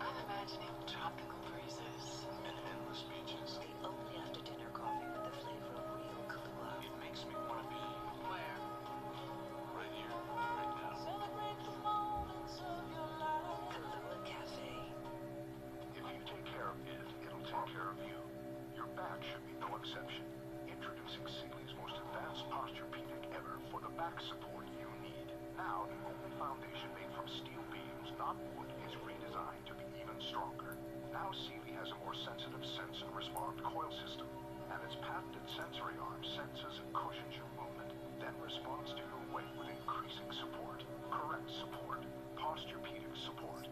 I'm imagining tropical breezes. And endless beaches. The only after-dinner coffee with the flavor of real Kahlua. It makes me want to be... Where? Right here, right now. Cafe. If you take care of it, it'll take care of you. Your back should be no exception. Introducing Sealy's most advanced posture ever for the back support you need. Now, the only foundation not wood, is redesigned to be even stronger. Now Sealy has a more sensitive sense and respond coil system, and its patented sensory arm senses and cushions your movement, then responds to your weight with increasing support. Correct support. Posturepedic support.